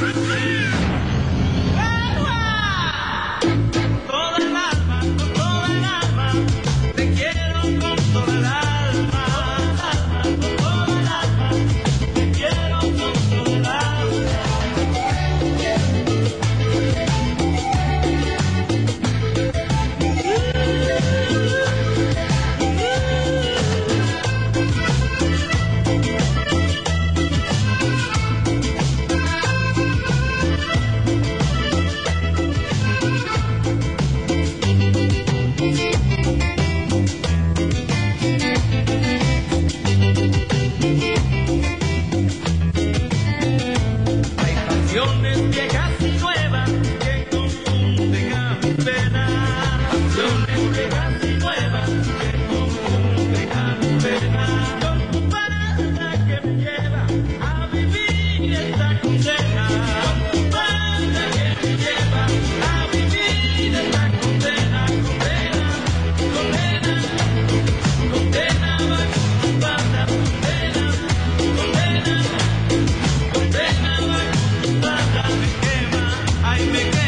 Let's canciones viejas. I make quema, me quema.